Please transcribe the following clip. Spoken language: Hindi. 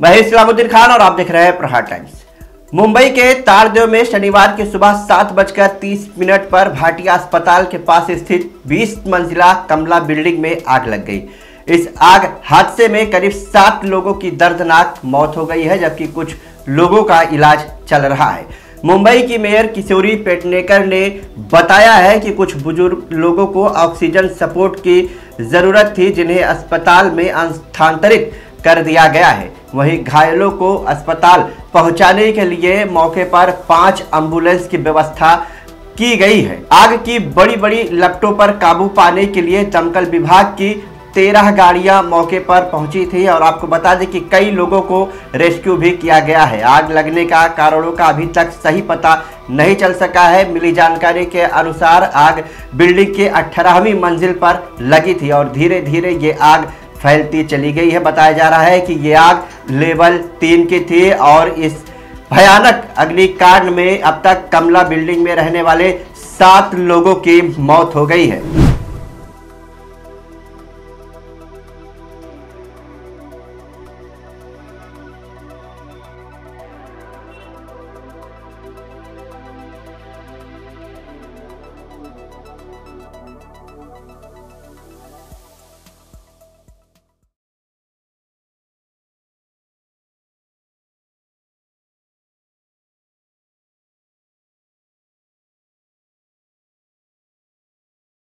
मैं इस्लामुद्दीन खान और आप देख रहे हैं प्रहार टाइम्स। मुंबई के तारदेव में शनिवार की सुबह सात बजकर तीस मिनट पर भाटिया अस्पताल के पास स्थित 20 मंजिला कमला बिल्डिंग में आग लग गई। इस आग हादसे में करीब सात लोगों की दर्दनाक मौत हो गई है, जबकि कुछ लोगों का इलाज चल रहा है। मुंबई की मेयर किशोरी पेटनेकर ने बताया है कि कुछ बुज़ुर्ग लोगों को ऑक्सीजन सपोर्ट की ज़रूरत थी, जिन्हें अस्पताल में स्थानांतरित कर दिया गया है। वहीं घायलों को अस्पताल पहुँचाने के लिए मौके पर पाँच एंबुलेंस की व्यवस्था की गई है। आग की बड़ी बड़ी लपटों पर काबू पाने के लिए दमकल विभाग की तेरह गाड़ियाँ मौके पर पहुँची थी और आपको बता दें कि कई लोगों को रेस्क्यू भी किया गया है। आग लगने का कारणों का अभी तक सही पता नहीं चल सका है। मिली जानकारी के अनुसार आग बिल्डिंग के अठारहवीं मंजिल पर लगी थी और धीरे धीरे ये आग फैलती चली गई है। बताया जा रहा है कि ये आग लेवल तीन की थी और इस भयानक अग्निकांड में अब तक कमला बिल्डिंग में रहने वाले सात लोगों की मौत हो गई है।